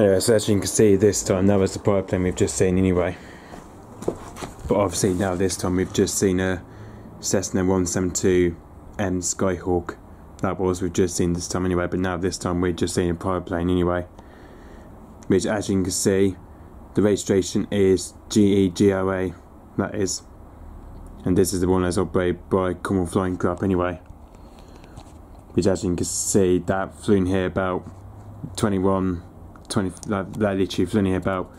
Anyway, so as you can see this time, that was the private plane we've just seen anyway. But obviously now this time we've just seen a Cessna 172 and Skyhawk. That was we've just seen this time anyway, but now this time we're just seeing a private plane anyway. Which as you can see, the registration is GEGOA, that is. And this is the one that's operated by Cornwall Flying Club anyway. Which as you can see, that flew in here about 21, 20, that, that literally in here about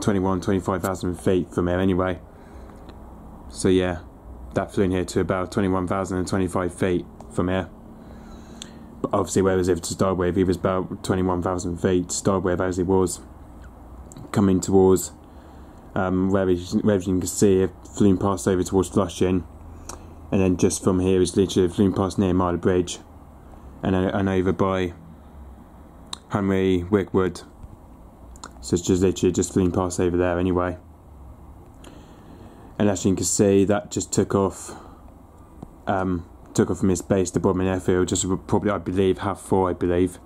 21, 25,000 feet from here anyway. So yeah, that flew in here to about 21,025 feet from here. But obviously where was it to start with? He was about 21,000 feet to start with as he was coming towards um, where, where you can see it flew past over towards Flushing and then just from here is literally flew past near Mylor Bridge and, uh, and over by Henry Wickwood so it's just literally just flew past over there anyway. And as you can see that just took off um, took off from his base to Bodmin Airfield just probably I believe half four I believe.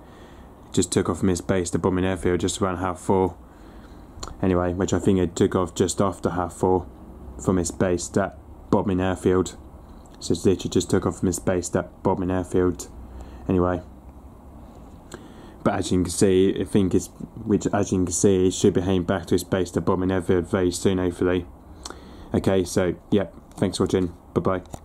Just took off from his base to Bodmin Airfield just around half four. Anyway which I think it took off just after half four from his base at Bodmin Airfield. So it's literally just took off from his base at Bodmin Airfield. Anyway but as you can see I think it's which as you can see should be heading back to his base Bodmin Airfield very soon hopefully. Okay so yep thanks for watching. Bye bye